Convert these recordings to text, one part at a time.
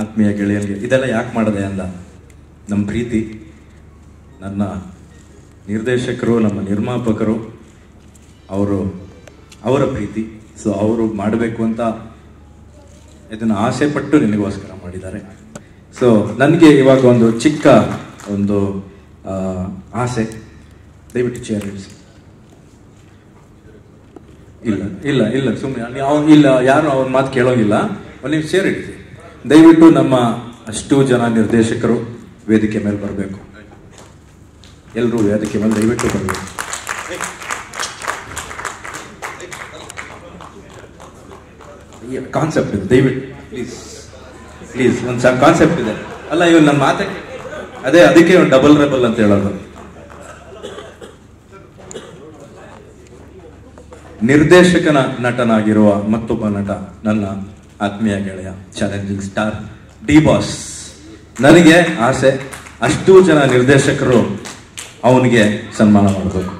ಆತ್ಮೀಯ ಗೆಳೆಯನಿಗೆ, ಇದೆಲ್ಲ ಯಾಕೆ ಮಾಡಿದೆ ಅಂದ? ನಮ್ಮ ಪ್ರೀತಿ. ನನ್ನ ನಿರ್ದೇಶಕರು, ನಮ್ಮ ನಿರ್ಮಾಪಕರು, ಅವರು ಅವರ ಪ್ರೀತಿ. ಸೊ ಅವರು ಮಾಡಬೇಕು ಅಂತ ಇದನ್ನು ಆಸೆ ಪಟ್ಟು ನಿನಗೋಸ್ಕರ ಮಾಡಿದ್ದಾರೆ. ಸೊ ನನಗೆ ಇವಾಗ ಒಂದು ಚಿಕ್ಕ ಒಂದು ಆಸೆ. ದಯವಿಟ್ಟು ಚೇರ್ ಇಡ್ಸಿ. ಇಲ್ಲ ಇಲ್ಲ ಇಲ್ಲ ಸುಮ್ಮನೆ ಇಲ್ಲ, ಯಾರು ಅವ್ರ ಮಾತು ಕೇಳೋಂಗಿಲ್ಲ. ಒಂದು ನೀವು ಚೇರ್ ಇಡಿಸಿ. ದಯವಿಟ್ಟು ನಮ್ಮ ಅಷ್ಟು ಜನ ನಿರ್ದೇಶಕರು ವೇದಿಕೆ ಮೇಲೆ ಬರಬೇಕು. ಎಲ್ಲರೂ ವೇದಿಕೆ ಮೇಲೆ ದಯವಿಟ್ಟು ಬರಬೇಕು. ಕಾನ್ಸೆಪ್ಟ್ ಇದೆ, ದಯವಿಟ್ಟು. ಪ್ಲೀಸ್ ಪ್ಲೀಸ್ ಒಂದು ಕಾನ್ಸೆಪ್ಟ್ ಇದೆ. ಅಲ್ಲ ಇವ್ ನಮ್ಮ ಮಾತೆ ಅದೇ, ಅದಕ್ಕೆ ಒಂದು ಡಬಲ್ ರೆಬಲ್ ಅಂತ ಹೇಳೋದು. ನಿರ್ದೇಶಕನ ನಟನಾಗಿರುವ ಮತ್ತೊಬ್ಬ ನಟ ನನ್ನ ಆತ್ಮೀಯ ಗೆಳೆಯ ಚಾಲೆಂಜಿಂಗ್ ಸ್ಟಾರ್ ಡಿ ಬಾಸ್ ನನಗೆ ಆಸೆ ಅಷ್ಟು ಜನ ನಿರ್ದೇಶಕರು ಅವನಿಗೆ ಸನ್ಮಾನ ಮಾಡಬೇಕು.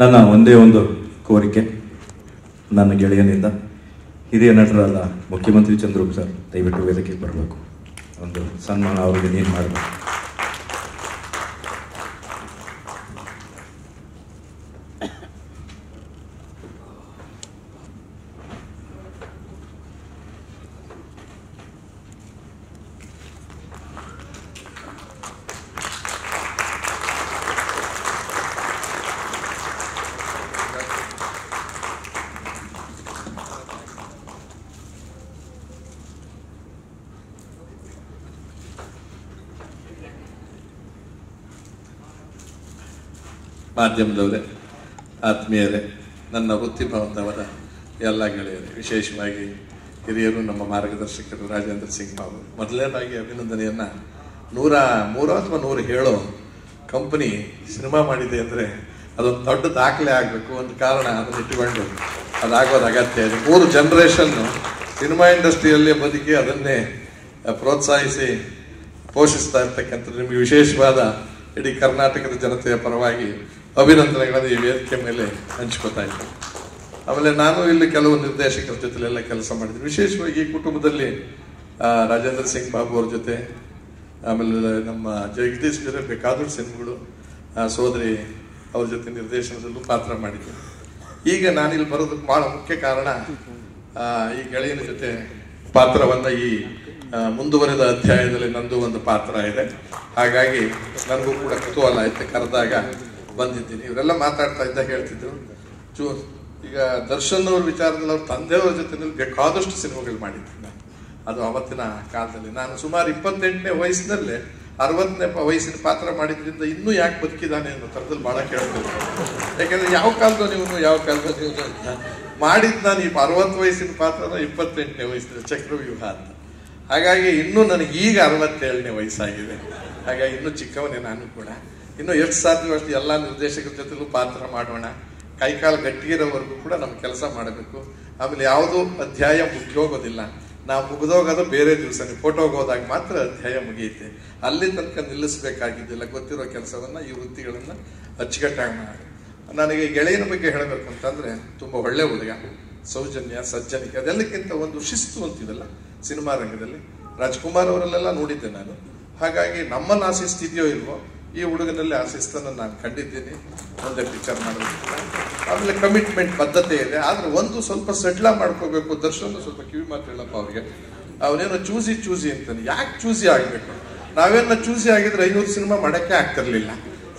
ನನ್ನ ಒಂದೇ ಒಂದು ಕೋರಿಕೆ ನನ್ನ ಗೆಳೆಯನಿಂದ ಹಿರಿಯ ನಟರಾದ ಮುಖ್ಯಮಂತ್ರಿ ಚಂದ್ರಬಾಬು ಸರ್, ದಯವಿಟ್ಟು ವೇದಿಕೆಗೆ ಬರಬೇಕು. ಒಂದು ಸನ್ಮಾನ ಅವರಿಗೆ ನೀನು ಮಾಡಬೇಕು. ಮಾಧ್ಯಮದವರೇ, ಆತ್ಮೀಯರೇ, ನನ್ನ ವೃತ್ತಿ ಬಾಂಧವರ ಎಲ್ಲ ಗೆಳೆಯರು, ವಿಶೇಷವಾಗಿ ಹಿರಿಯರು, ನಮ್ಮ ಮಾರ್ಗದರ್ಶಕರು ರಾಜೇಂದ್ರ ಸಿಂಗ್ ಬಾಬು ಮೊದಲನೇದಾಗಿ ಅಭಿನಂದನೆಯನ್ನು ನೂರ ಮೂರು ಅಥವಾ ನೂರು ಹೇಳೋ ಕಂಪನಿ ಸಿನಿಮಾ ಮಾಡಿದೆ ಅಂದರೆ ಅದೊಂದು ದೊಡ್ಡ ದಾಖಲೆ ಆಗಬೇಕು. ಒಂದು ಕಾರಣ ಅದನ್ನು ಇಟ್ಟುಕೊಂಡು ಅದಾಗೋದು ಅಗತ್ಯ ಇದೆ. ಮೂರು ಜನರೇಷನ್ ಸಿನಿಮಾ ಇಂಡಸ್ಟ್ರಿಯಲ್ಲೇ ಬದುಕಿ ಅದನ್ನೇ ಪ್ರೋತ್ಸಾಹಿಸಿ ಪೋಷಿಸ್ತಾ ಇರ್ತಕ್ಕಂಥದ್ದು. ನಿಮಗೆ ವಿಶೇಷವಾದ ಇಡೀ ಕರ್ನಾಟಕದ ಜನತೆಯ ಪರವಾಗಿ ಅಭಿನಂದನೆಗಳನ್ನು ಈ ವೇದಿಕೆ ಮೇಲೆ ಹಂಚ್ಕೋತಾ ಇದ್ದೆ. ಆಮೇಲೆ ನಾನು ಇಲ್ಲಿ ಕೆಲವು ನಿರ್ದೇಶಕರ ಜೊತೆಲೆಲ್ಲ ಕೆಲಸ ಮಾಡಿದ್ದೀನಿ ವಿಶೇಷವಾಗಿ ಈ ಕುಟುಂಬದಲ್ಲಿ ರಾಜೇಂದ್ರ ಸಿಂಗ್ ಬಾಬು ಅವ್ರ ಜೊತೆ, ಆಮೇಲೆ ನಮ್ಮ ಜಗದೀಶ್ ಬೇರೆ ಬೇಕಾದಷ್ಟು ಸಿನಿಮಾಗಳು ಸೋದರಿ ಅವ್ರ ಜೊತೆ ನಿರ್ದೇಶನದಲ್ಲೂ ಪಾತ್ರ ಮಾಡಿದ್ದೆ. ಈಗ ನಾನಿಲ್ಲಿ ಬರೋದಕ್ಕೆ ಭಾಳ ಮುಖ್ಯ ಕಾರಣ ಈ ಗೆಳೆಯನ ಜೊತೆ ಪಾತ್ರವನ್ನು ಈ ಮುಂದುವರೆದ ಅಧ್ಯಾಯದಲ್ಲಿ ನಂದು ಒಂದು ಪಾತ್ರ ಇದೆ. ಹಾಗಾಗಿ ನನಗೂ ಕೂಡ ಕುತೂಹಲ ಆಯ್ತು ಕರೆದಾಗ. ಬಂದಿದ್ದೀನಿ. ಇವರೆಲ್ಲ ಮಾತಾಡ್ತಾ ಇದ್ದ ಹೇಳ್ತಿದ್ರು. ಚೂ, ಈಗ ದರ್ಶನ್ ಅವ್ರ ವಿಚಾರದಲ್ಲಿ ಅವ್ರ ತಂದೆಯವ್ರ ಜೊತೆ ಬೇಕಾದಷ್ಟು ಸಿನಿಮಾಗಳು ಮಾಡಿದ್ದೀನಿ ನಾನು. ಅದು ಅವತ್ತಿನ ಕಾಲದಲ್ಲಿ. ನಾನು ಸುಮಾರು ಇಪ್ಪತ್ತೆಂಟನೇ ವಯಸ್ಸಿನಲ್ಲೇ, ಅರವತ್ತನೇ ವಯಸ್ಸಿನ ಪಾತ್ರ ಮಾಡಿದ್ರಿಂದ ಇನ್ನೂ ಯಾಕೆ ಬದುಕಿದ್ದಾನೆ ಅನ್ನೋ ಥರದಲ್ಲಿ ಭಾಳ ಕೇಳ್ತಿದ್ರು ಯಾಕೆಂದ್ರೆ ಯಾವ ಕಾಲದ ನೀವು ಯಾವ ಕಾಲದ ನೀವು ಅಂತ. ಮಾಡಿದ್ ನಾನು ಈ ಅರವತ್ತು ವಯಸ್ಸಿನ ಪಾತ್ರನ ಇಪ್ಪತ್ತೆಂಟನೇ ವಯಸ್ಸಿನ ಚಕ್ರವ್ಯೂಹ ಅಂತ. ಹಾಗಾಗಿ ಇನ್ನೂ ನನಗೆ ಈಗ ಅರವತ್ತೇಳನೇ ವಯಸ್ಸಾಗಿದೆ. ಹಾಗಾಗಿ ಇನ್ನೂ ಚಿಕ್ಕವನೇ ನಾನು ಕೂಡ. ಇನ್ನು ಎಷ್ಟು ಸಾಧ್ಯವೋ ಅಷ್ಟು ಎಲ್ಲ ನಿರ್ದೇಶಕರ ಜೊತೆಲೂ ಪಾತ್ರ ಮಾಡೋಣ. ಕೈಕಾಲು ಗಟ್ಟಿಗಿರೋವರೆಗೂ ಕೂಡ ನಮ್ಮ ಕೆಲಸ ಮಾಡಬೇಕು. ಆಮೇಲೆ ಯಾವುದೂ ಅಧ್ಯಾಯ ಮುಗಿಯೋಗೋದಿಲ್ಲ. ನಾವು ಮುಗಿದೋಗೋದು ಬೇರೆ ದಿವಸ ನೀವು ಫೋಟೋಗೆ ಹೋದಾಗ ಮಾತ್ರ ಅಧ್ಯಾಯ ಮುಗಿಯುತ್ತೆ. ಅಲ್ಲಿ ತನಕ ನಿಲ್ಲಿಸಬೇಕಾಗಿದ್ದಿಲ್ಲ. ಗೊತ್ತಿರೋ ಕೆಲಸವನ್ನು ಈ ವೃತ್ತಿಗಳನ್ನು ಅಚ್ಚುಕಟ್ಟಾಗಿ ಮಾಡಿ. ನನಗೆ ಗೆಳೆಯನ ಬಗ್ಗೆ ಹೇಳಬೇಕು ಅಂತಂದರೆ, ತುಂಬ ಒಳ್ಳೆ ಹುಡುಗ. ಸೌಜನ್ಯ, ಸಜ್ಜನಿಕೆ, ಅದೆಲ್ಲಕ್ಕಿಂತ ಒಂದು ಶಿಸ್ತು ಅಂತಿದಲ್ಲ ಸಿನಿಮಾ ರಂಗದಲ್ಲಿ. ರಾಜ್ಕುಮಾರ್ ಅವರಲ್ಲೆಲ್ಲ ನೋಡಿದ್ದೆ ನಾನು. ಹಾಗಾಗಿ ನಮ್ಮನ್ನು ಆಸೆ ಸ್ಥಿತಿಯೋ ಇಲ್ವೋ ಈ ಹುಡುಗನಲ್ಲಿ ಆ ಶಿಸ್ತನ್ನು ನಾನು ಕಂಡಿದ್ದೀನಿ. ಒಂದೇ ಪಿಕ್ಚರ್ ಮಾಡಬೇಕು ಆಮೇಲೆ ಕಮಿಟ್ಮೆಂಟ್ ಬದ್ಧತೆ ಇದೆ. ಆದ್ರೆ ಒಂದು ಸ್ವಲ್ಪ ಸೆಟ್ಲ ಮಾಡ್ಕೋಬೇಕು. ದರ್ಶನ ಸ್ವಲ್ಪ ಕಿವಿ ಮಾತು ಹೇಳಪ್ಪ ಅವ್ರಿಗೆ. ಅವನೇನೋ ಚೂಸಿ ಚೂಸಿ ಅಂತಾನೆ. ಯಾಕೆ ಚೂಸಿ ಆಗಬೇಕು? ನಾವೇನೋ ಚೂಸಿ ಆಗಿದ್ರೆ ಐನೂರು ಸಿನಿಮಾ ಮಾಡೋಕ್ಕೆ ಆಗ್ತಿರ್ಲಿಲ್ಲ.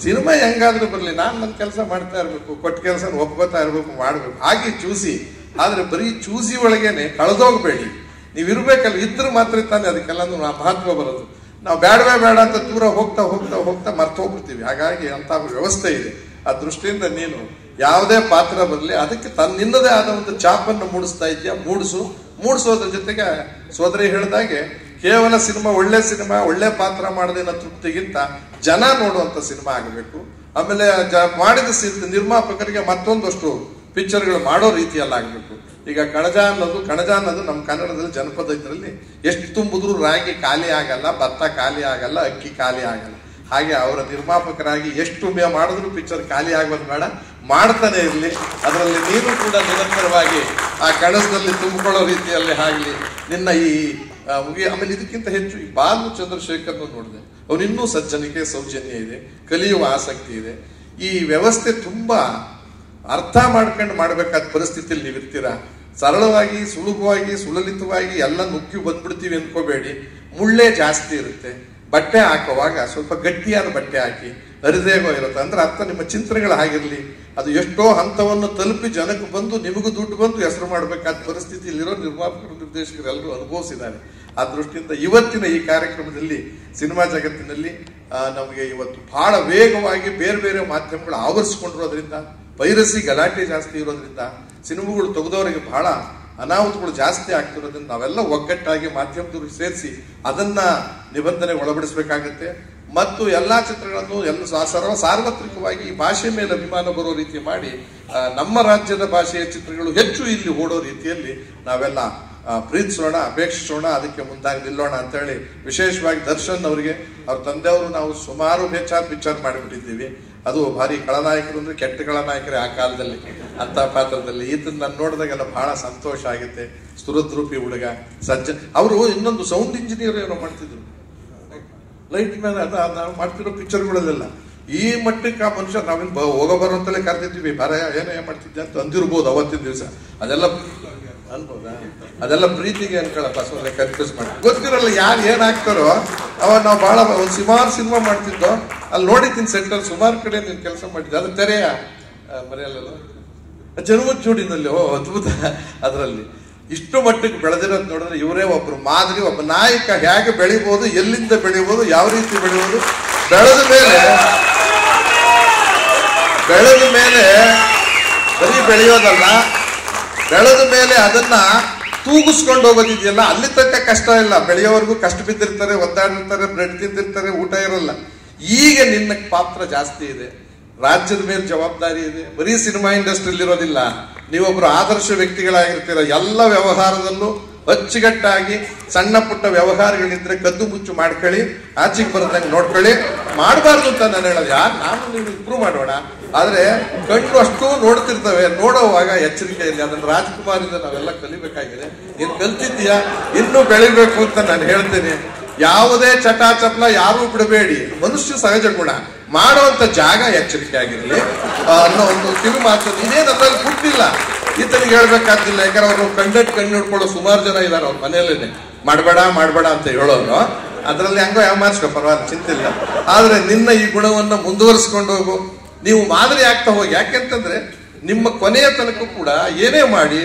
ಸಿನಿಮಾ ಹೆಂಗಾದ್ರೂ ಬರಲಿ. ನಾನು ನನ್ನ ಕೆಲಸ ಮಾಡ್ತಾ ಇರಬೇಕು. ಕೊಟ್ಟ ಕೆಲಸ ಒಪ್ಕೋತಾ ಇರಬೇಕು, ಮಾಡಬೇಕು. ಹಾಗೆ ಚೂಸಿ ಆದ್ರೆ ಬರೀ ಚೂಸಿ ಒಳಗೇನೆ ಕಳೆದೋಗ್ಬೇಡಿ. ನೀವು ಇರಬೇಕಲ್ಲ ಇದ್ರೆ ಮಾತ್ರ ತಾನೇ ಅದಕ್ಕೆಲ್ಲ ಮಹತ್ವ ಬರೋದು. ನಾವು ಬೇಡವೇ ಬೇಡ ಅಂತ ದೂರ ಹೋಗ್ತಾ ಹೋಗ್ತಾ ಹೋಗ್ತಾ ಮರ್ತು ಹೋಗ್ಬಿಡ್ತೀವಿ. ಹಾಗಾಗಿ ಅಂತ ವ್ಯವಸ್ಥೆ ಇದೆ. ಆ ದೃಷ್ಟಿಯಿಂದ ನೀನು ಯಾವುದೇ ಪಾತ್ರ ಬರಲಿ, ಅದಕ್ಕೆ ತನ್ನ ನಿನ್ನದೇ ಆದ ಒಂದು ಚಾಪನ್ನು ಮೂಡಿಸ್ತಾ ಇದೆಯಾ ಮೂಡಿಸು. ಮೂಡಿಸೋದ್ರ ಜೊತೆಗೆ ಸೋದರಿ ಹೇಳಿದಾಗೆ, ಕೇವಲ ಸಿನಿಮಾ, ಒಳ್ಳೆ ಸಿನಿಮಾ, ಒಳ್ಳೆ ಪಾತ್ರ ಅನ್ನೋ ತೃಪ್ತಿಗಿಂತ ಜನ ನೋಡುವಂತ ಸಿನಿಮಾ ಆಗಬೇಕು. ಆಮೇಲೆ ಮಾಡಿದ ಸಿ- ನಿರ್ಮಾಪಕರಿಗೆ ಮತ್ತೊಂದಷ್ಟು ಪಿಕ್ಚರ್ಗಳು ಮಾಡೋ ರೀತಿಯಲ್ಲಿ ಆಗಬೇಕು ಈಗ ಕಣಜ ಅನ್ನೋದು ಕಣಜ ಅನ್ನೋದು ನಮ್ಮ ಕನ್ನಡದಲ್ಲಿ ಜನಪದ ಇದರಲ್ಲಿ ಎಷ್ಟು ತುಂಬಿದ್ರು ರಾಗಿ ಖಾಲಿ ಆಗಲ್ಲ, ಭತ್ತ ಖಾಲಿ ಆಗಲ್ಲ, ಅಕ್ಕಿ ಖಾಲಿ ಆಗಲ್ಲ. ಹಾಗೆ ಅವರ ನಿರ್ಮಾಪಕರಾಗಿ ಎಷ್ಟು ಮೇ- ಮಾಡಿದ್ರು ಪಿಕ್ಚರ್ ಖಾಲಿ ಆಗೋದು ಬೇಡ, ಮಾಡ್ತಾನೆ ಇರಲಿ. ಅದರಲ್ಲಿ ನೀನು ಕೂಡ ನಿರಂತರವಾಗಿ ಆ ಕಣಜದಲ್ಲಿ ತುಂಬಿಕೊಳ್ಳೋ ರೀತಿಯಲ್ಲಿ ಆಗಲಿ. ನಿನ್ನ ಈ ಮುಗಿ ಆಮೇಲೆ ಇದಕ್ಕಿಂತ ಹೆಚ್ಚು ಈ ಬಾಲು ಚಂದ್ರಶೇಖರ್ ನೋಡಿದೆ. ಅವನಿನ್ನೂ ಸಜ್ಜನಿಕೆ ಸೌಜನ್ಯ ಇದೆ, ಕಲಿಯುವ ಆಸಕ್ತಿ ಇದೆ. ಈ ವ್ಯವಸ್ಥೆ ತುಂಬಾ ಅರ್ಥ ಮಾಡ್ಕೊಂಡು ಮಾಡ್ಬೇಕಾದ ಪರಿಸ್ಥಿತಿಯಲ್ಲಿ ನೀವಿರ್ತೀರಾ? ಸರಳವಾಗಿ, ಸುಲಭವಾಗಿ, ಸುಲಲಿತವಾಗಿ ಎಲ್ಲ ನುಗ್ಗಿ ಬಂದ್ಬಿಡ್ತೀವಿ ಅನ್ಕೋಬೇಡಿ. ಮುಳ್ಳೇ ಜಾಸ್ತಿ ಇರುತ್ತೆ. ಬಟ್ಟೆ ಹಾಕುವಾಗ ಸ್ವಲ್ಪ ಗಟ್ಟಿಯಾದ ಬಟ್ಟೆ ಹಾಕಿ ಅರಿದೇಗೋ ಇರುತ್ತೆ ಅಂದ್ರೆ ಅರ್ಥ, ನಿಮ್ಮ ಚಿಂತನೆಗಳು ಹಾಗಿರ್ಲಿ. ಅದು ಎಷ್ಟೋ ಹಂತವನ್ನು ತಲುಪಿ ಜನಕ್ಕೆ ಬಂದು, ನಿಮಗೂ ದುಡ್ಡು ಬಂದು ಹೆಸರು ಮಾಡಬೇಕಾದ ಪರಿಸ್ಥಿತಿಯಲ್ಲಿರೋ ನಿರ್ಮಾಪಕರು ನಿರ್ದೇಶಕರೆಲ್ಲರೂ ಅನುಭವಿಸಿದ್ದಾರೆ. ಆ ದೃಷ್ಟಿಯಿಂದ ಇವತ್ತಿನ ಈ ಕಾರ್ಯಕ್ರಮದಲ್ಲಿ, ಸಿನಿಮಾ ಜಗತ್ತಿನಲ್ಲಿ ನಮಗೆ ಇವತ್ತು ಬಹಳ ವೇಗವಾಗಿ ಬೇರೆ ಬೇರೆ ಮಾಧ್ಯಮಗಳು ಆವರಿಸಿಕೊಂಡಿರೋದ್ರಿಂದ ಪೈರಸಿ, ಗಲಾಟೆ ಜಾಸ್ತಿ ಇರೋದ್ರಿಂದ ಸಿನಿಮಾಗಳು ತೆಗೆದವರಿಗೆ ಬಹಳ ಅನಾಹುತಗಳು ಜಾಸ್ತಿ ಆಗ್ತಿರೋದ್ರಿಂದ ನಾವೆಲ್ಲ ಒಗ್ಗಟ್ಟಾಗಿ ಮಾಧ್ಯಮದವರು ಸೇರಿಸಿ ಅದನ್ನ ನಿಬಂಧನೆ ಒಳಪಡಿಸಬೇಕಾಗುತ್ತೆ. ಮತ್ತು ಎಲ್ಲಾ ಚಿತ್ರಗಳನ್ನು ಎಲ್ಲ ಸರ್ವ ಸಾರ್ವತ್ರಿಕವಾಗಿ ಈ ಭಾಷೆ ಮೇಲೆ ಅಭಿಮಾನ ಬರೋ ರೀತಿ ಮಾಡಿ ನಮ್ಮ ರಾಜ್ಯದ ಭಾಷೆಯ ಚಿತ್ರಗಳು ಹೆಚ್ಚು ಇಲ್ಲಿ ಓಡೋ ರೀತಿಯಲ್ಲಿ ನಾವೆಲ್ಲ ಪ್ರೀತಿಸೋಣ, ಅಪೇಕ್ಷಿಸೋಣ, ಅದಕ್ಕೆ ಮುಂದಾಗಿ ನಿಲ್ಲೋಣ ಅಂತ ಹೇಳಿ ವಿಶೇಷವಾಗಿ ದರ್ಶನ್ ಅವರಿಗೆ, ಅವ್ರ ತಂದೆಯವರು ನಾವು ಸುಮಾರು ಹೆಚ್ಚಾದ ಪಿಕ್ಚರ್ ಮಾಡಿಬಿಟ್ಟಿದ್ದೀವಿ. ಅದು ಭಾರಿ ಖಳನಾಯಕರು ಅಂದ್ರೆ ಕೆಟ್ಟ ಖಳನಾಯಕರೇ ಆ ಕಾಲದಲ್ಲಿ. ಅಂತ ಪಾತ್ರದಲ್ಲಿ ಈತನ ನಾನು ನೋಡಿದಾಗೆಲ್ಲ ಬಹಳ ಸಂತೋಷ ಆಗುತ್ತೆ. ಸ್ತುರದ್ರೂಪಿ ಹುಡುಗ ಸಜ್ಜ ಅವರು ಇನ್ನೊಂದು ಸೌಂಡ್ ಇಂಜಿನಿಯರ್ ಏನೋ ಮಾಡ್ತಿದ್ರು. ಲೈಟ್ ಮ್ಯಾನ್ ಅದ ನಾವು ಮಾಡ್ತಿರೋ ಪಿಕ್ಚರ್ಗಳಲ್ಲೆಲ್ಲ ಈ ಮಟ್ಟಕ್ಕೆ ಆ ಮನುಷ್ಯ ನಾವಿನ್ ಹೋಗೋ ಬರೋ ಅಂತಲೇ ಕರೆದಿದ್ವಿ ಬರ, ಏನ್ ಮಾಡ್ತಿದ್ದೆ ಅಂತ ಅಂದಿರ್ಬೋದು ಅವತ್ತಿನ ದಿವಸ. ಅದೆಲ್ಲ ಅದೆಲ್ಲ ಪ್ರೀತಿಗೆ ಅನ್ಕೊಳಪ್ಪ ಸುಮ್ಮನೆ ಕನ್ಫ್ಯೂಸ್ ಮಾಡಿ. ಗೊತ್ತಿರಲ್ಲ ಯಾರು ಏನ್ ಹಾಕ್ತಾರೋ ಅವಾಗ ನಾವು ಬಹಳ ಒಂದ್ ಸುಮಾರು ಸಿನಿಮಾ ಮಾಡ್ತಿದ್ದೋ ಅಲ್ಲಿ ನೋಡಿದ್ದೀನಿ ಸೆಂಟರ್ ಸುಮಾರು ಕಡೆ ನೀನ್ ಕೆಲಸ ಮಾಡಿದ್ದೆ. ಅದು ತೆರೆಯ ಮರೆಯಲ್ಲ ಜನ್ಮದ ಓ, ಅದ್ಭುತ. ಅದರಲ್ಲಿ. ಇಷ್ಟು ಮಟ್ಟಿಗೆ ಬೆಳೆದಿರೋದು ನೋಡಿದ್ರೆ ಇವರೇ ಒಬ್ರು ಮಾದರಿ, ಒಬ್ಬ ನಾಯಕ. ಹೇಗೆ ಬೆಳಿಬಹುದು ಎಲ್ಲಿಂದ ಬೆಳಿಬಹುದು ಯಾವ ರೀತಿ ಬೆಳಿಬಹುದು ಬೆಳೆದ ಮೇಲೆ ಬೆಳೆದ ಮೇಲೆ ಬರೀ ಬೆಳೆಯೋದಲ್ಲ ಬೆಳೆದ ಮೇಲೆ ಅದನ್ನ ತೂಗಿಸ್ಕೊಂಡು ಹೋಗೋದಿದೆಯಲ್ಲ, ಅಲ್ಲಿ ತನಕ ಕಷ್ಟ ಇಲ್ಲ. ಬೆಳೆಯೋವರೆಗೂ ಕಷ್ಟ ಬಿದ್ದಿರ್ತಾರೆ ಒದ್ದಾಡಿರ್ತಾರೆ ಬ್ರೆಡ್ ತಿಂದಿರ್ತಾರೆ ಊಟ ಇರಲ್ಲ. ಈಗ ನಿನ್ನ ಪಾತ್ರ ಜಾಸ್ತಿ ಇದೆ. ರಾಜ್ಯದ ಮೇಲೆ ಜವಾಬ್ದಾರಿ ಇದೆ. ಬರೀ ಸಿನಿಮಾ ಇಂಡಸ್ಟ್ರಿಯಲ್ಲಿ ಇರೋದಿಲ್ಲ ನೀವೊಬ್ರು ಆದರ್ಶ ವ್ಯಕ್ತಿಗಳಾಗಿರ್ತೀರ. ಎಲ್ಲ ವ್ಯವಹಾರದಲ್ಲೂ ಅಚ್ಚುಕಟ್ಟಾಗಿ ಸಣ್ಣ ಪುಟ್ಟ ವ್ಯವಹಾರಗಳಿದ್ರೆ ಕದ್ದು ಮುಚ್ಚು ಮಾಡ್ಕೊಳ್ಳಿ, ಆಚೆಗೆ ಬರದಂಗೆ ನೋಡ್ಕೊಳ್ಳಿ. ಮಾಡಬಾರ್ದು ಅಂತ ನಾನು ಹೇಳೋದು, ಯಾರು ನಾನು ನೀವು ಇಂಪ್ರೂವ್ ಮಾಡೋಣ. ಆದರೆ ಕಣ್ಣು ಅಷ್ಟು ನೋಡ್ತಿರ್ತವೆ, ನೋಡುವಾಗ ಎಚ್ಚರಿಕೆಯಲ್ಲಿ ರಾಜ್ಕುಮಾರ್ ರಾಜ್ಕುಮಾರಿಂದ ನಾವೆಲ್ಲ ಕಲಿಬೇಕಾಗಿದೆ. ನೀನು ಕಲ್ತಿದ್ದೀಯಾ? ಇನ್ನೂ ಬೆಳಿಬೇಕು ಅಂತ ನಾನು ಹೇಳ್ತೇನೆ. ಯಾವುದೇ ಚಟಾಚಪ್ಲ ಚಪಲ ಯಾರೂ ಬಿಡಬೇಡಿ. ಮನುಷ್ಯ ಸಹಜ ಗುಣ. ಮಾಡುವಂತ ಜಾಗ ಎಚ್ಚರಿಕೆ ಆಗಿರಲಿ. ಅನ್ನೋ ಒಂದು ತಿರುಮಾತು ಮಾತು ನನ್ನಲ್ಲಿ ಹುಟ್ಟಿಲ್ಲ. ಈತನಿಗೆ ಹೇಳ್ಬೇಕಾಗಿಲ್ಲ ಯಾಕಂದ್ರೆ ಅವರು ಕಂಡಟ್ ಕಣ್ಣು ಹಿಡ್ಕೊಳ್ಳೋ ಸುಮಾರು ಜನ ಇದಾರೆ ಅವ್ರ ಮನೆಯಲ್ಲೇನೆ. ಮಾಡಬೇಡ ಮಾಡಬೇಡ ಅಂತ ಹೇಳೋರು ಅದರಲ್ಲಿ ಹಂಗೋ ಯಾವ ಮಾರ್ಸ್ಕೊ ಪರವಾಗಿಲ್ಲ ಚಿಂತಿಲ್ಲ ಆದ್ರೆ ನಿನ್ನ ಈ ಗುಣವನ್ನ ಮುಂದುವರಿಸ್ಕೊಂಡು ಹೋಗು. ನೀವು ಮಾದರಿ ಆಗ್ತಾ ಹೋಗಿ. ಯಾಕೆಂತಂದ್ರೆ ನಿಮ್ಮ ಕೊನೆಯ ತನಕ ಕೂಡ ಏನೇ ಮಾಡಿ,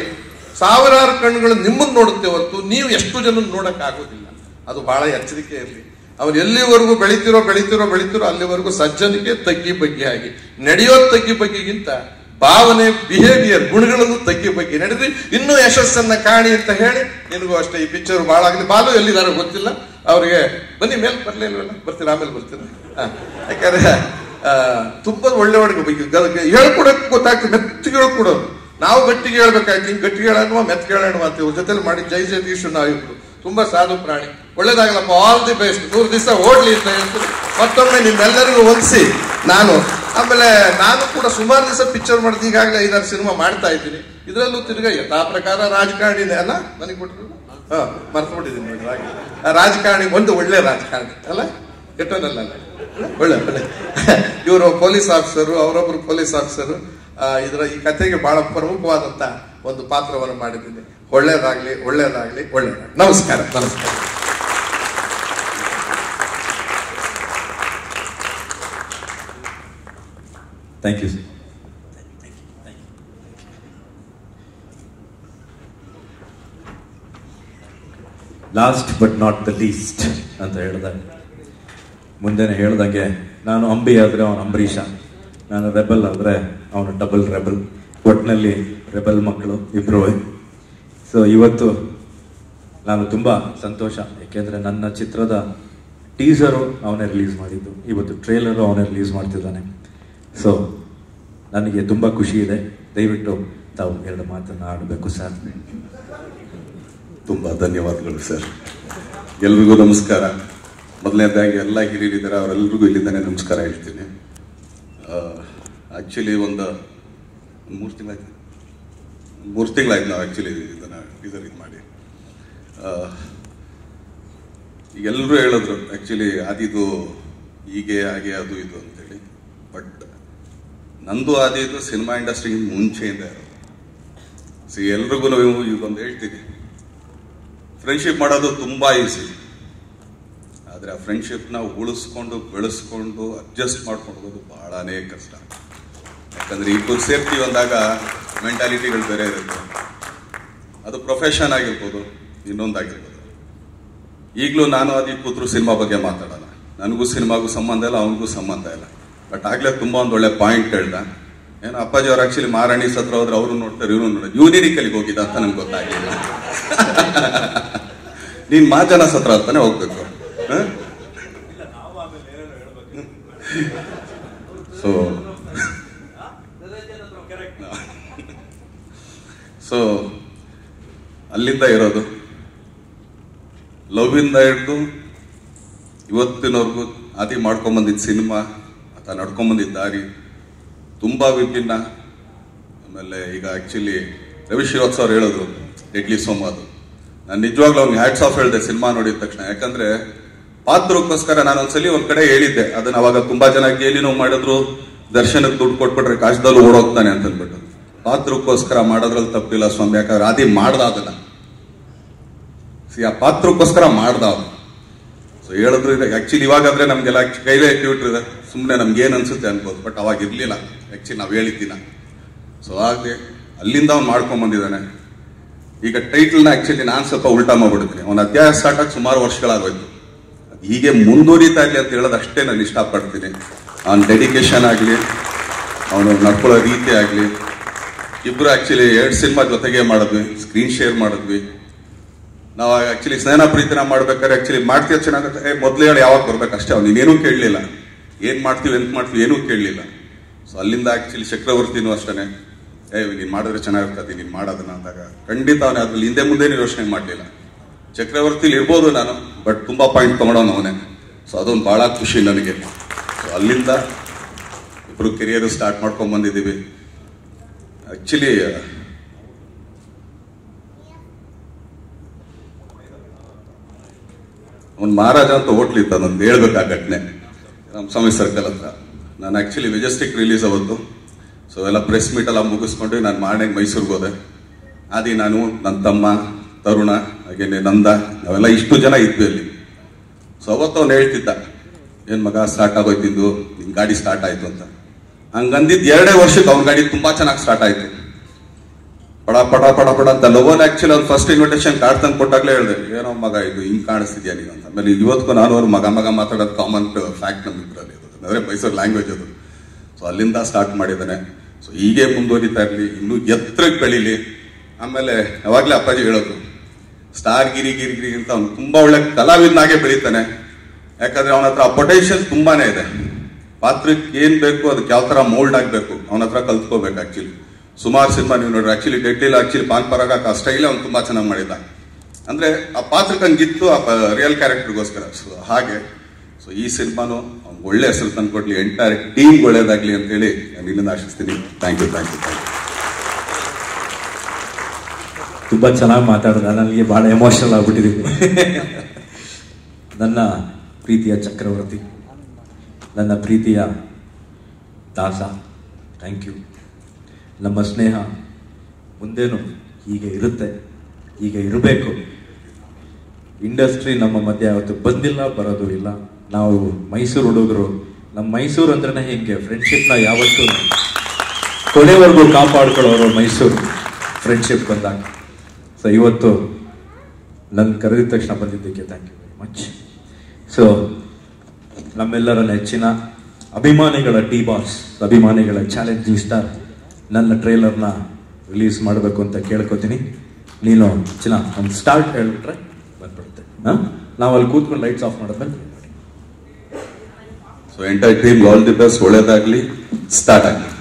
ಸಾವಿರಾರು ಕಣ್ಣುಗಳು ನಿಮ್ಮನ್ನು ನೋಡುತ್ತೆ ಹೊರತು ನೀವು ಎಷ್ಟು ಜನ ನೋಡಕ್ ಆಗೋದಿಲ್ಲ ಅದು ಬಹಳ ಎಚ್ಚರಿಕೆ ಇರಲಿ. ಅವ್ರು ಎಲ್ಲಿವರೆಗೂ ಬೆಳಿತಿರೋ ಬೆಳಿತಿರೋ ಬೆಳಿತಿರೋ, ಅಲ್ಲಿವರೆಗೂ ಸಜ್ಜನಿಗೆ ತಗ್ಗಿ ಬಗ್ಗೆ ಆಗಿ. ನಡೆಯೋ ತಗ್ಗಿ ಬಗ್ಗೆಗಿಂತ ಭಾವನೆ ಬಿಹೇವಿಯರ್ ಗುಣಗಳನ್ನು ತಗ್ಗಿ ಬಗ್ಗೆ ನಡೆದು, ಇನ್ನೂ ಯಶಸ್ಸನ್ನ ಕಾಣಿ ಅಂತ ಹೇಳಿ, ನಿನಗೂ ಅಷ್ಟೇ ಈ ಪಿಕ್ಚರ್ ಬಹಳ ಆಗಲಿ ಬಾಲು ಎಲ್ಲಿದಾರೋ ಗೊತ್ತಿಲ್ಲ. ಅವರಿಗೆ, ಬನ್ನಿ ಮೇಲೆ ಬರ್ಲಿಲ್ವಲ್ಲ ಬರ್ತೀನಿ, ಆಮೇಲೆ ಬರ್ತೀನಿ. ಯಾಕಂದ್ರೆ ತುಂಬಾ ಒಳ್ಳೆ ಒಳಗೆ ಬಗ್ಗೆ ಹೇಳ್ಕೊಡಕ್ ಗೊತ್ತಾಗ್ತದೆ ಮೆತ್ತಿಗೆ ಹೇಳ್ಕೊಡೋರು ನಾವು ಗಟ್ಟಿಗೆ ಹೇಳ್ಬೇಕಾಯ್ತು ಗಟ್ಟಿಗೆ ಹೇಳೋಣ ಮೆತ್ಗೆ ಹೇಳೋಣ ಅಂತ ಇವ್ರ ಜೊತೆಲಿ ಮಾಡಿ, ಜೈ ಜಗದೀಶ್ ನಾವಿಬ್ರು ತುಂಬಾ ಸಾಧು ಪ್ರಾಣಿ. ಒಳ್ಳೇದಾಗಲಪ್ಪ ಆಲ್ ದಿ ಬೆಸ್ಟ್ ನೂರು ದಿವಸ ಓಡ್ಲಿ ಅಂತ ಹೇಳ್ತೀನಿ ಮತ್ತೊಮ್ಮೆ ನಿಮ್ಮೆಲ್ಲರಿಗೂ ಹೊಂದಿಸಿ ನಾನು, ಆಮೇಲೆ ನಾನು ಕೂಡ ಸುಮಾರು ದಿವಸ ಪಿಕ್ಚರ್ ಮಾಡಿದ, ಈಗಾಗಲೇ ಐದಾರು ಸಿನಿಮಾ ಮಾಡ್ತಾ ಇದ್ದೀನಿ. ಇದರಲ್ಲೂ ತಿರ್ಗಾ ಯಥಾ ಪ್ರಕಾರ ರಾಜಕಾರಣಿನೇ ಅಲ್ಲ? ನನಗೆ ಕೊಟ್ಟರು ಹಾಂ, ಮರ್ತುಬಿಟ್ಟಿದ್ದೀನಿ ನೋಡಿ ರಾಜಕಾರಣಿ ಒಂದು ಒಳ್ಳೆ ರಾಜಕಾರಣಿ, ಅಲ್ಲ? ಕೆಟ್ಟವನಲ್ಲ ಒಳ್ಳೆ ಒಳ್ಳೆ. ಇವರು ಪೊಲೀಸ್ ಆಫೀಸರು ಅವರೊಬ್ಬರು ಪೊಲೀಸ್ ಆಫೀಸರು ಇದರ ಈ ಕಥೆಗೆ ಬಹಳ ಪ್ರಮುಖವಾದಂತ ಒಂದು ಪಾತ್ರವನ್ನು ಮಾಡಿದ್ದೀನಿ. ಒಳ್ಳೇದಾಗ್ಲಿ ಒಳ್ಳೇದಾಗ್ಲಿ ಒಳ್ಳೆಯದಾಗಲಿ ನಮಸ್ಕಾರ ನಮಸ್ಕಾರ. Thank you last but not the least ಅಂತ ಹೇಳಿದಾಗ ಮುಂದೆನೆ ಹೇಳ್ದಂಗೆ, ನಾನು ಅಂಬಿ ಆದರೆ ಅವನು ಅಂಬರೀಷ. ನಾನು ರೆಬಲ್ ಆದರೆ ಅವನು ಡಬಲ್ ರೆಬಲ್. ಒಟ್ಟಿನಲ್ಲಿ ರೆಬಲ್ ಮಕ್ಕಳು ಇಬ್ಬರು ಸೊ ಇವತ್ತು ನಾನು ತುಂಬ ಸಂತೋಷ. ಏಕೆಂದರೆ ನನ್ನ ಚಿತ್ರದ ಟೀಸರು ಅವನೇ ರಿಲೀಸ್ ಮಾಡಿದ್ದು. ಇವತ್ತು ಟ್ರೇಲರು ಅವನೇ ರಿಲೀಸ್ ಮಾಡ್ತಿದ್ದಾನೆ. ಸೊ ನನಗೆ ತುಂಬ ಖುಷಿ ಇದೆ. ದಯವಿಟ್ಟು ತಾವು ಎರಡು ಮಾತನ್ನು ಆಡಬೇಕು ಸರ್. ತುಂಬ ಧನ್ಯವಾದಗಳು ಸರ್. ಎಲ್ರಿಗೂ ನಮಸ್ಕಾರ. ಮೊದಲನೇದಾಗಿ ಎಲ್ಲ ಹಿರಿಯರಿದ್ದಾರೆ ಅವರೆಲ್ಲರಿಗೂ ಇಲ್ಲಿಂದನೇ ನಮಸ್ಕಾರ ಹೇಳ್ತೀನಿ. ಆ್ಯಕ್ಚುಲಿ ಒಂದು ಮೂರು ತಿಂಗಳಾಯ್ತು. ಮೂರು ತಿಂಗಳಾಯ್ತು ನಾವು ಆ್ಯಕ್ಚುಲಿ ಇದನ್ನು ಟೀಸರ್ ಇದು ಮಾಡಿ. ಎಲ್ಲರೂ ಹೇಳಿದ್ರು ಆ್ಯಕ್ಚುಲಿ ಅದಿದು ಹೀಗೆ, ಹಾಗೆ, ಅದು ಇದು ಅಂತೇಳಿ. ಬಟ್ ನಂದು ಆದಿದ್ದು ಸಿನಿಮಾ ಇಂಡಸ್ಟ್ರಿಗೆ ಮುಂಚೆಯಿಂದ ಸಿ, ಎಲ್ರಿಗೂ ಈಗೊಂದು ಹೇಳ್ತೀನಿ. ಫ್ರೆಂಡ್ಶಿಪ್ ಮಾಡೋದು ತುಂಬ ಈಸಿ ಆದರೆ ಆ ಫ್ರೆಂಡ್ಶಿಪ್ನ ಉಳಿಸ್ಕೊಂಡು, ಬೆಳೆಸ್ಕೊಂಡು ಅಡ್ಜಸ್ಟ್ ಮಾಡ್ಕೊಂಡು ಬಹಳನೇ ಕಷ್ಟ. ಯಾಕಂದ್ರೆ ಇಬ್ಬರು ಸೇರ್ತೀವಿ ಅಂದಾಗ ಮೆಂಟಾಲಿಟಿಗಳು ಬೇರೆ ಇರುತ್ತೆ. ಅದು ಪ್ರೊಫೆಷನ್ ಆಗಿರ್ಬೋದು ಇನ್ನೊಂದಾಗಿರ್ಬೋದು ಈಗಲೂ ನಾನು ಅದಿ ಕೂತ್ರು ಸಿನಿಮಾ ಬಗ್ಗೆ ಮಾತಾಡೋಣ ನನಗೂ ಸಿನಿಮಾಗೂ ಸಂಬಂಧ ಇಲ್ಲ, ಅವನಿಗೂ ಸಂಬಂಧ ಇಲ್ಲ. ಬಟ್ ಆಗ್ಲೇ ತುಂಬಾ ಒಂದು ಒಳ್ಳೆ ಪಾಯಿಂಟ್ ಹೇಳ್ದ. ಏನೋ ಅಪ್ಪಾಜಿ ಅವ್ರು ಆಕ್ಚುಲಿ ಮಾರಾಣಿ ಸತ್ರ ಹೋದ್ರೆ ಅವರು ನೋಡ್ತಾರೆ, ಇವರು ನೋಡ್ತಾರೆ. ಯೂನಿರಿ ಕಲಿಗೆ ಹೋಗಿದ್ದ ಅಂತ ನಮ್ಗೆ ಗೊತ್ತಾಗಿಲ್ಲ ನೀನ್ ಮಾಜನ ಸತ್ರ ಅಂತಾನೆ ಹೋಗ್ಬೇಕು. ಸೊ ಸೊ ಅಲ್ಲಿಂದ ಇರೋದು. ಲವ್ ಇಂದ ಹಿಡ್ದು ಇವತ್ತಿನವರೆಗೂ ಅದಿ ಮಾಡ್ಕೊಂಡ್ ಬಂದಿದ್ದ ಸಿನಿಮಾ. ಅಥವಾ ನಡ್ಕೊಂಬಂದಿದ್ದ ದಾರಿ ತುಂಬಾ ವಿಭಿನ್ನ. ಆಮೇಲೆ ಈಗ ಆಕ್ಚುಲಿ ರವಿ ಸರ್ ಅವ್ರು ಹೇಳಿದ್ರು ಡೆಡ್ಲಿ ಸೋಮವಾದ ನಾನು ನಿಜವಾಗ್ಲೂ ಅವ್ನಿಗೆ ಹ್ಯಾಟ್ಸ್ ಆಫ್ ಹೇಳಿದೆ ಸಿನಿಮಾ ನೋಡಿದ ತಕ್ಷಣ. ಯಾಕಂದ್ರೆ ಪಾತ್ರಕ್ಕೋಸ್ಕರ ನಾನು ಒಂದ್ಸಲಿ ಒಂದ್ ಕಡೆ ಹೇಳಿದ್ದೆ, ಅದನ್ನ ಅವಾಗ ತುಂಬಾ ಜನ ಗೇಲಿನೂ ಮಾಡಿದ್ರು ದರ್ಶನಕ್ಕೆ ದುಡ್ಡು ಕೊಟ್ಬಿಟ್ರೆ ಕಾಶದಲ್ಲೂ ಓಡೋಗ್ತಾನೆ ಅಂತ ಅಂದ್ಬಿಟ್ಟು ಪಾತ್ರಕ್ಕೋಸ್ಕರ ಮಾಡೋದ್ರಲ್ಲಿ ತಪ್ಪಿಲ್ಲ ಸ್ವಾಮಿ, ಯಾಕಂದ್ರೆ ಆದಿ ಮಾಡ್ದ ಅದನ್ನ. ಸಿ, ಆ ಪಾತ್ರಕ್ಕೋಸ್ಕರ ಮಾಡ್ದ ಅವನು. ಸೊ ಹೇಳಿದ್ರು ಆಕ್ಚುಲಿ ಇವಾಗಾದ್ರೆ ನಮ್ಗೆಲ್ಲ ಕೈಲೇ ಇಟ್ಟಿಬಿಟ್ರಿದೆ ಇದೆ. ಸುಮ್ಮನೆ ನಮ್ಗೆ ಏನ್ ಅನ್ಸುತ್ತೆ ಅನ್ಬೋದು ಬಟ್ ಅವಾಗ ಇರ್ಲಿಲ್ಲ. ಆಕ್ಚುಲಿ ನಾವು ಹೇಳಿದ್ದಿನ. ಸೊ ಹಾಗೆ ಅಲ್ಲಿಂದ ಅವ್ನು ಮಾಡ್ಕೊಂಡ್ ಬಂದಿದ್ದಾನೆ. ಈಗ ಟೈಟಲ್ನ ಆ್ಯಕ್ಚುಲಿ ನಾನು ಸ್ವಲ್ಪ ಉಲ್ಟಾ ಮಾಡ್ಬಿಡ್ತೀನಿ ಅವನ ಅಧ್ಯಾಯ ಸ್ಟಾರ್ಟ್ ಆಗಿ ಸುಮಾರು ವರ್ಷಗಳಾಗೋಯ್ತು. ಹೀಗೆ ಮುಂದುವರಿತಾ ಇರಲಿ ಅಂತ ಹೇಳೋದು ಅಷ್ಟೇ ನಾನು ಇಷ್ಟಪಡ್ತೀನಿ. ಅವನ ಡೆಡಿಕೇಶನ್ ಆಗಲಿ, ಅವನು ನಡ್ಕೊಳ್ಳೋ ರೀತಿ ಆಗಲಿ. ಇಬ್ರು ಆಕ್ಚುಲಿ ಎರಡು ಸಿನಿಮಾ ಜೊತೆಗೆ ಮಾಡಿದ್ವಿ ಸ್ಕ್ರೀನ್ ಶೇರ್ ಮಾಡಿದ್ವಿ. ನಾವು ಆ್ಯಕ್ಚುಲಿ ಸ್ನೇಹ ಪ್ರೀತಿನ ಮಾಡ್ಬೇಕಾದ್ರೆ ಆ್ಯಕ್ಚುಲಿ ಮಾಡ್ತೀಯ ಚೆನ್ನಾಗುತ್ತೆ. ಮೊದ್ಲು ಹೇಳಿ ಯಾವಾಗ ಬರ್ಬೇಕು ಅಷ್ಟೇ ಅವ್ನು, ನೀನೇನೂ ಕೇಳಲಿಲ್ಲ. ಏನ್ ಮಾಡ್ತೀವಿ, ಎಂತ ಮಾಡ್ತೀವಿ ಏನೂ ಕೇಳಲಿಲ್ಲ. ಸೊ ಅಲ್ಲಿಂದ ಆಕ್ಚುಲಿ ಚಕ್ರವರ್ತಿನೂ ಅಷ್ಟೇ ಏ, ನೀನು ಮಾಡಿದ್ರೆ ಚೆನ್ನಾಗಿರ್ತದೆ ನೀನು ಮಾಡೋದನ್ನ ಅಂದಾಗ, ಖಂಡಿತ ಅವನೇ ಅದ್ರಲ್ಲಿ ಹಿಂದೆ ಮುಂದೆ ಯೋಚನೆ ಮಾಡಲಿಲ್ಲ. ಚಕ್ರವರ್ತಿಲಿ ಇರ್ಬೋದು ನಾನು ಬಟ್ ತುಂಬಾ ಪಾಯಿಂಟ್ ತೊಗೊಳೋನು ಅವನೇ. ಸೊ ಅದೊಂದು ಬಹಳ ಖುಷಿ ನನಗೆ. ಸೊ ಅಲ್ಲಿಂದ ಇಬ್ಬರು ಕೆರಿಯರ್ ಸ್ಟಾರ್ಟ್ ಮಾಡ್ಕೊಂಡ್ ಬಂದಿದ್ದೀವಿ. ಆಕ್ಚುಲಿ ಒಂದು ಮಹಾರಾಜ ಅಂತ ಹೋಟ್ಲಿತ್ತ ನಂದು ಹೇಳ್ಬೇಕು ಆ ಘಟನೆ. ನಮ್ಮ ಸ್ವಾಮಿ ಸರ್ಕಲ್ ಹತ್ರ. ನಾನು ಆ್ಯಕ್ಚುಲಿ ಮೆಜೆಸ್ಟಿಕ್ ರಿಲೀಸ್ ಅವತ್ತು. ಸೊ ಎಲ್ಲ ಪ್ರೆಸ್ ಮೀಟ್ ಎಲ್ಲ ಮುಗಿಸ್ಕೊಂಡು ನಾನು ಮಾರ್ನಿಂಗ್ ಮೈಸೂರಿಗೆ ಹೋದೆ. ಆದಿ ನಾನು ನನ್ನ ತಮ್ಮ, ತರುಣ, ಹಾಗೇನೆ ನಂದ, ನಾವೆಲ್ಲ ಇಷ್ಟು ಜನ ಇದ್ವಿ ಅಲ್ಲಿ. ಸೊ ಅವತ್ತು ಅವ್ನು ಹೇಳ್ತಿದ್ದ, ಏನು ಮಗ ಸ್ಟಾರ್ಟ್ ಆಗೋಯ್ತಿದ್ದು ನಿನ್ನ ಗಾಡಿ ಸ್ಟಾರ್ಟ್ ಆಯಿತು ಅಂತ. ಹಂಗಂದಿದ್ದು ಎರಡೇ ವರ್ಷಕ್ಕೆ ಅವ್ನ ಗಾಡಿ ತುಂಬ ಚೆನ್ನಾಗಿ ಸ್ಟಾರ್ಟ್ ಆಯ್ತು. ಪಡ ಪಡ ಪಡ ಪಡ ಅಂತ ಲವನ್ ಆಕ್ಚುಲಿ ಅವ್ನು ಫಸ್ಟ್ ಇನ್ವಿಟೇಷನ್ ಕಾರ್ಡ್ ತಂದು ಕೊಟ್ಟಾಗ್ಲೇ ಹೇಳಿದೆ, ಏನೋ ಮಗ ಇದು ಹಿಂಗ್ ಕಾಣಿಸ್ತಿದ್ಯಾ ನೀವು ಅಂತ. ಆಮೇಲೆ ಇವತ್ತು ನಾನು ಅವ್ರು ಮಗ ಮಗ ಮಾತಾಡೋದು ಕಾಮನ್ ಫ್ಯಾಕ್ಟ್ ನಮ್ಮಿಬ್ಬರಲ್ಲಿ ಅಂದ್ರೆ ಮೈಸೂರು ಲ್ಯಾಂಗ್ವೇಜ್ ಅದು. ಸೊ ಅಲ್ಲಿಂದ ಸ್ಟಾರ್ಟ್ ಮಾಡಿದ್ದಾನೆ. ಸೊ ಹೀಗೆ ಮುಂದುವರಿತಾ ಇರಲಿ, ಇನ್ನೂ ಎತ್ತರಕ್ಕೆ ಬೆಳೀಲಿ. ಆಮೇಲೆ ಯಾವಾಗ್ಲೇ ಅಪ್ಪಾಜಿ ಹೇಳೋದು ಸ್ಟಾರ್ ಗಿರಿ ಗಿರಿ ಗಿರಿ ಅಂತ ಅವ್ನು ತುಂಬಾ ಒಳ್ಳೆ ಕಲಾವಿದನಾಗೆ ಬೆಳೀತಾನೆ. ಯಾಕಂದ್ರೆ ಅವನ ಹತ್ರ ಪೊಟೆನ್ಷಿಯಲ್ ತುಂಬಾನೇ ಇದೆ. ಪಾತ್ರಕ್ಕೆ ಏನು ಬೇಕು, ಅದಕ್ಕೆ ಯಾವ ತರ ಮೋಲ್ಡ್ ಆಗಬೇಕು, ಅವನ ಹತ್ರ ಕಲ್ತ್ಕೋಬೇಕು ಆಕ್ಚುಲಿ ಸುಮಾರು ಸಿನಿಮಾ ನೀವು ನೋಡ್ರಿ. ಆಕ್ಚುಲಿ ಡೆಡ್ಡಿಲ್ ಆಕ್ಚುಲಿ ಪಾನ್ ಪರಾಗ ಆ ಸ್ಟೈಲ್ ಅವ್ನು ತುಂಬಾ ಚೆನ್ನಾಗಿ ಮಾಡಿದ್ದ. ಅಂದ್ರೆ ಆ ಪಾತ್ರಕ್ಕೆ ಹಂಗಿತ್ತು ಆ ರಿಯಲ್ ಕ್ಯಾರೆಕ್ಟರ್ಗೋಸ್ಕರ ಸೊ ಹಾಗೆ ಸೊ ಈ ಸಿನಿಮಾನು ಅವ್ನಿಗೆ ಒಳ್ಳೆ ಹೆಸರು ತಂದುಕೊಡ್ಲಿ ಎಂಟೈರ್ ಟೀಮ್ ಒಳ್ಳೇದಾಗ್ಲಿ ಅಂತ ಹೇಳಿ ನಾನು ಇನ್ನೊಂದು ಆಶಿಸ್ತೀನಿ. Thank you thank you thank you ತುಂಬ ಚೆನ್ನಾಗಿ ಮಾತಾಡಿದ. ನನಗೆ ಭಾಳ ಎಮೋಷನಲ್ ಆಗ್ಬಿಟ್ಟಿದ್ದೀನಿ. ನನ್ನ ಪ್ರೀತಿಯ ಚಕ್ರವರ್ತಿ. ನನ್ನ ಪ್ರೀತಿಯ ದಾಸ. ಥ್ಯಾಂಕ್ ಯು ನಮ್ಮ ಸ್ನೇಹ ಮುಂದೇನು ಹೀಗೆ ಇರುತ್ತೆ, ಹೀಗೆ ಇರಬೇಕು. ಇಂಡಸ್ಟ್ರಿ ನಮ್ಮ ಮಧ್ಯ ಯಾವತ್ತು ಬಂದಿಲ್ಲ, ಬರೋದು ಇಲ್ಲ. ನಾವು ಮೈಸೂರು ಹುಡುಗರು. ನಮ್ಮ ಮೈಸೂರು ಅಂದ್ರೆ ಹಿಂಗೆ? ಫ್ರೆಂಡ್ಶಿಪ್ನ ಯಾವತ್ತೂ ಕೊನೆವರೆಗೂ ಕಾಪಾಡ್ಕೊಳ್ಳೋರು ಮೈಸೂರು ಫ್ರೆಂಡ್ಶಿಪ್ ಬಂದಾಗ. ಸೊ ಇವತ್ತು ನನ್ನ ಕರೆದಿದ ತಕ್ಷಣ ಬಂದಿದ್ದಕ್ಕೆ thank you very much so ನಮ್ಮೆಲ್ಲರ ನೆಚ್ಚಿನ ಅಭಿಮಾನಿಗಳ ಟಿ ಬಾಸ್ ಅಭಿಮಾನಿಗಳ ಚಾಲೆಂಜಿಂಗ್ ಸ್ಟಾರ್ ನನ್ನ ಟ್ರೇಲರ್ನ ರಿಲೀಸ್ ಮಾಡಬೇಕು ಅಂತ ಕೇಳ್ಕೊತೀನಿ. ನೀನು ಚಿನ್ನ, ಒಂದು ಸ್ಟಾರ್ಟ್ ಹೇಳ್ಬಿಟ್ರೆ ಬಂದ್ಬಿಡುತ್ತೆ ಹಾಂ? ನಾವು ಅಲ್ಲಿ ಕೂತ್ಕೊಂಡು ಲೈಟ್ಸ್ ಆಫ್ ಮಾಡಿದ್ಮೇಲೆ so entire team all the best ಒಳ್ಳೇದಾಗ್ಲಿ. ಸ್ಟಾರ್ಟ್ ಆಗಲಿ.